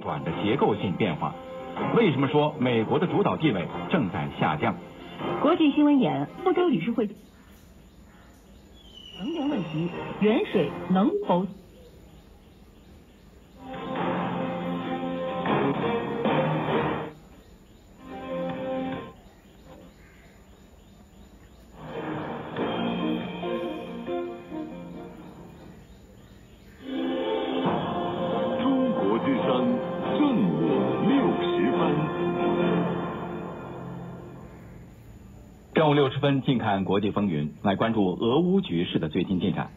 短的结构性变化。为什么说美国的主导地位正在下降？国际新闻眼，欧洲理事会能源问题，远水能否？正午六十分，近看国际风云，来关注俄乌局势的最新进展。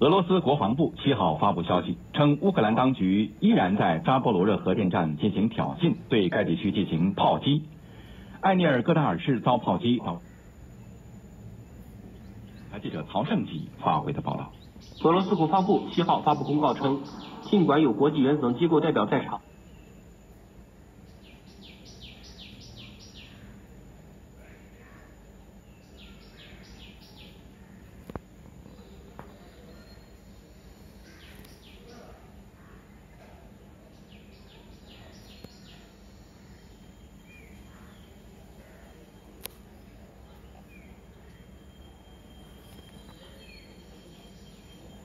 俄罗斯国防部七号发布消息，称乌克兰当局依然在扎波罗热核电站进行挑衅，对该地区进行炮击。埃涅尔戈达尔市遭炮击。台记者曹胜吉发回的报道。俄罗斯国防部七号发布公告称，尽管有国际原子能机构代表在场，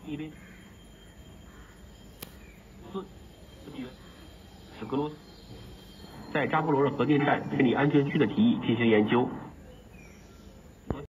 一边斯是俄罗斯在扎波罗热核电站建立安全区的提议进行研究。